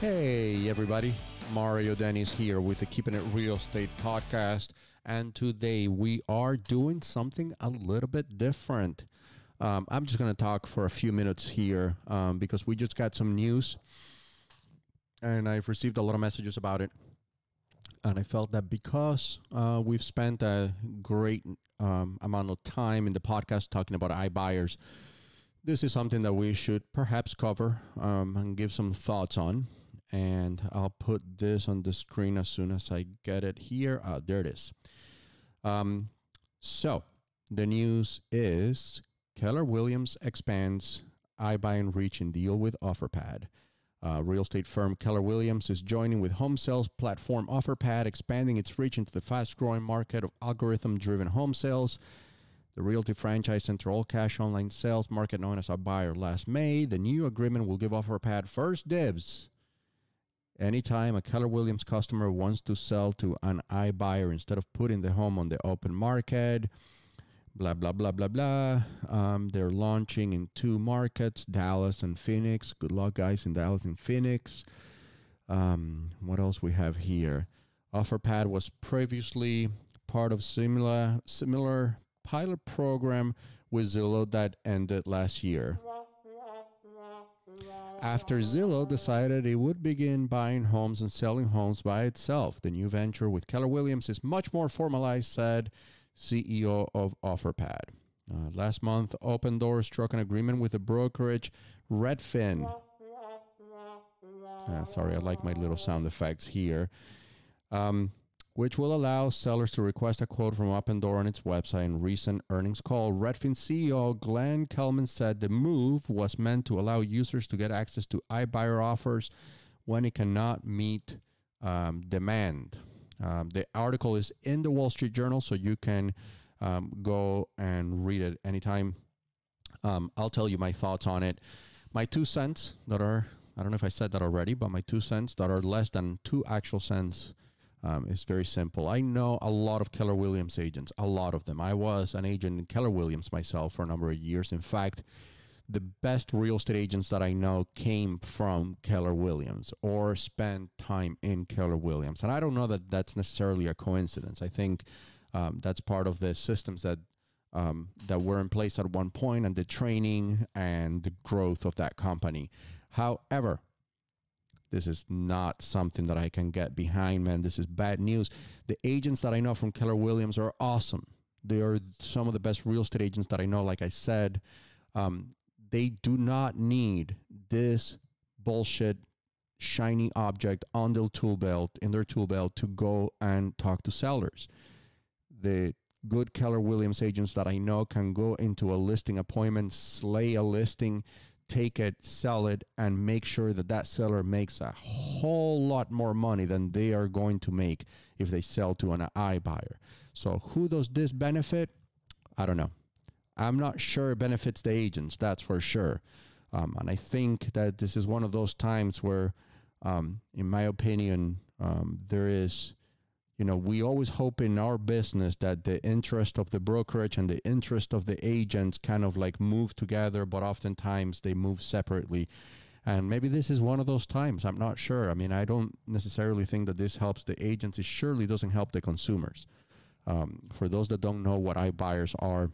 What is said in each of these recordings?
Hey, everybody. Mario Deniz here with the Keeping It Real Estate podcast. And today we are doing something a little bit different. Um, I'm just going to talk for a few minutes here um, because we just got some news and I've received a lot of messages about it. And I felt that because uh, we've spent a great um, amount of time in the podcast talking about iBuyers, this is something that we should perhaps cover um, and give some thoughts on. And I'll put this on the screen as soon as I get it here. Uh, there it is. Um, so the news is Keller Williams expands iBuying reach and deal with OfferPad. Uh, real estate firm Keller Williams is joining with home sales platform OfferPad, expanding its reach into the fast growing market of algorithm driven home sales. The Realty franchise entered all cash online sales market known as a buyer last May. The new agreement will give OfferPad first dibs anytime a Keller Williams customer wants to sell to an iBuyer instead of putting the home on the open market blah blah blah blah blah. Um, they're launching in two markets, Dallas and Phoenix. Good luck, guys, in Dallas and Phoenix. Um, what else we have here? OfferPad was previously part of similar similar pilot program with Zillow that ended last year. After Zillow decided it would begin buying homes and selling homes by itself, the new venture with Keller Williams is much more formalized, said CEO of OfferPad. Uh, last month, Open Opendoor struck an agreement with the brokerage Redfin. Uh, sorry, I like my little sound effects here. Um, which will allow sellers to request a quote from Opendoor on its website. In recent earnings call, Redfin CEO Glenn Kelman said the move was meant to allow users to get access to iBuyer offers when it cannot meet um, demand. Um, the article is in the Wall Street Journal, so you can um, go and read it anytime. Um, I'll tell you my thoughts on it. My two cents that are, I don't know if I said that already, but my two cents that are less than two actual cents um, is very simple. I know a lot of Keller Williams agents, a lot of them. I was an agent in Keller Williams myself for a number of years. In fact, the best real estate agents that I know came from Keller Williams or spent time in Keller Williams. And I don't know that that's necessarily a coincidence. I think um, that's part of the systems that um, that were in place at one point and the training and the growth of that company. However, this is not something that I can get behind, man. This is bad news. The agents that I know from Keller Williams are awesome. They are some of the best real estate agents that I know. Like I said, um, they do not need this bullshit shiny object on their tool belt in their tool belt to go and talk to sellers. The good Keller Williams agents that I know can go into a listing appointment, slay a listing, take it, sell it, and make sure that that seller makes a whole lot more money than they are going to make if they sell to an iBuyer. So, who does this benefit? I don't know. I'm not sure it benefits the agents, that's for sure. Um, and I think that this is one of those times where, um, in my opinion, um, there is, you know, we always hope in our business that the interest of the brokerage and the interest of the agents kind of like move together, but oftentimes they move separately. And maybe this is one of those times. I'm not sure. I mean, I don't necessarily think that this helps the agents. It surely doesn't help the consumers. Um, for those that don't know what iBuyers are,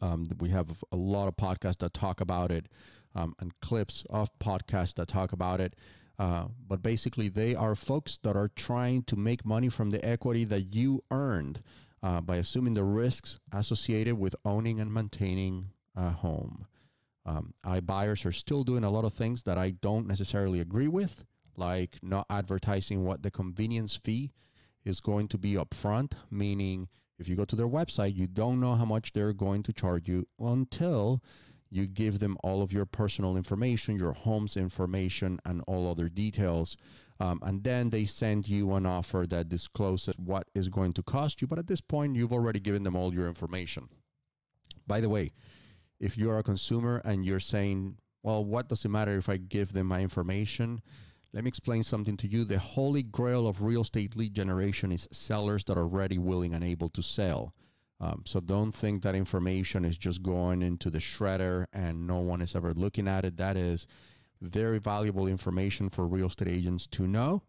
um, we have a lot of podcasts that talk about it um, and clips of podcasts that talk about it. Uh, but basically, they are folks that are trying to make money from the equity that you earned uh, by assuming the risks associated with owning and maintaining a home. Um, buyers are still doing a lot of things that I don't necessarily agree with, like not advertising what the convenience fee is going to be upfront, meaning if you go to their website, you don't know how much they're going to charge you until you give them all of your personal information, your home's information, and all other details. Um, and then they send you an offer that discloses what is going to cost you. But at this point, you've already given them all your information. By the way, if you're a consumer and you're saying, well, what does it matter if I give them my information? Let me explain something to you. The holy grail of real estate lead generation is sellers that are ready, willing, and able to sell. Um, so don't think that information is just going into the shredder and no one is ever looking at it. That is very valuable information for real estate agents to know.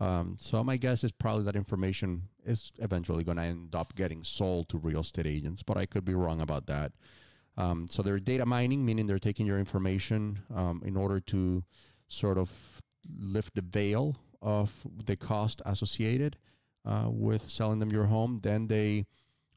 Um, so my guess is probably that information is eventually going to end up getting sold to real estate agents, but I could be wrong about that. Um, so they're data mining, meaning they're taking your information um, in order to sort of lift the veil of the cost associated uh, with selling them your home. Then they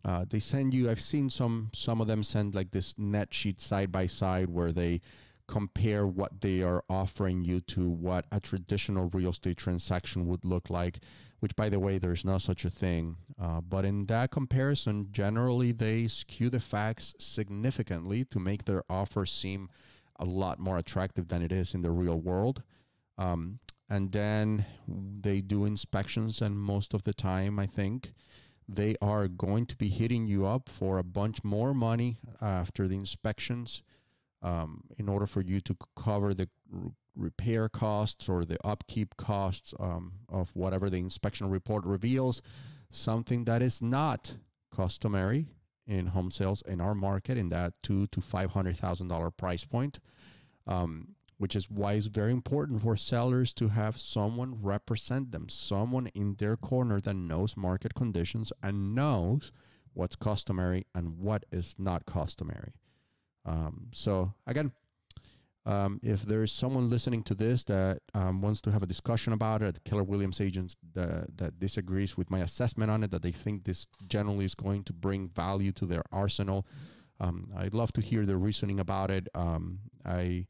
uh, they send you. I've seen some some of them send like this net sheet side by side where they compare what they are offering you to what a traditional real estate transaction would look like. Which, by the way, there's no such a thing. Uh, but in that comparison, generally they skew the facts significantly to make their offer seem a lot more attractive than it is in the real world. Um, and then they do inspections, and most of the time, I think they are going to be hitting you up for a bunch more money after the inspections um, in order for you to cover the repair costs or the upkeep costs um, of whatever the inspection report reveals. Something that is not customary in home sales in our market in that two to five hundred thousand dollar price point. Um, which is why it's very important for sellers to have someone represent them, someone in their corner that knows market conditions and knows what's customary and what is not customary. Um, so, again, um, if there is someone listening to this that um, wants to have a discussion about it, Keller Williams agents that, that disagrees with my assessment on it, that they think this generally is going to bring value to their arsenal, um, I'd love to hear their reasoning about it. Um, I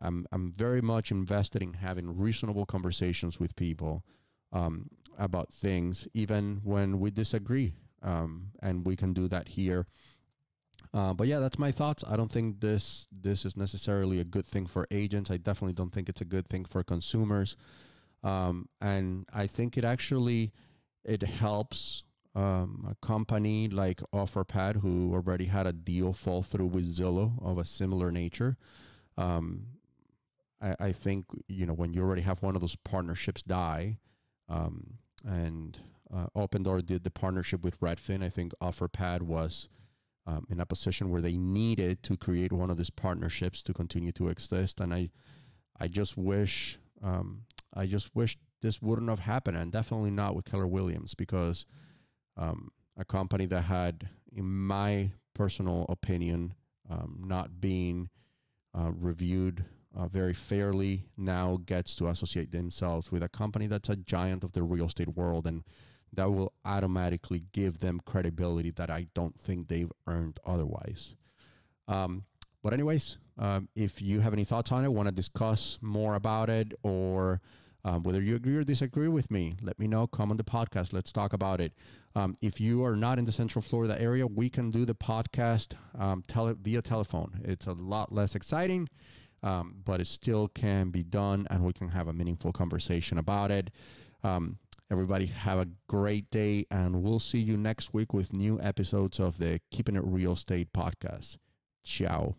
I'm I'm very much invested in having reasonable conversations with people um, about things, even when we disagree, um, and we can do that here. Uh, but yeah, that's my thoughts. I don't think this this is necessarily a good thing for agents. I definitely don't think it's a good thing for consumers, um, and I think it actually it helps um, a company like OfferPad, who already had a deal fall through with Zillow of a similar nature. Um, I, I think you know when you already have one of those partnerships die, um, and uh, Opendoor did the partnership with Redfin. I think OfferPad was um, in a position where they needed to create one of these partnerships to continue to exist, and I, I just wish, um, I just wish this wouldn't have happened, and definitely not with Keller Williams because um, a company that had, in my personal opinion, um, not being uh, reviewed uh, very fairly now gets to associate themselves with a company that's a giant of the real estate world and that will automatically give them credibility that I don't think they've earned otherwise. Um, but anyways, um, if you have any thoughts on it, want to discuss more about it, or um, whether you agree or disagree with me, let me know. Come on the podcast. Let's talk about it. Um, if you are not in the Central Florida area, we can do the podcast um, tele- via telephone. It's a lot less exciting um, but it still can be done and we can have a meaningful conversation about it. Um, everybody have a great day and we'll see you next week with new episodes of the Keeping It Real Estate podcast. Ciao.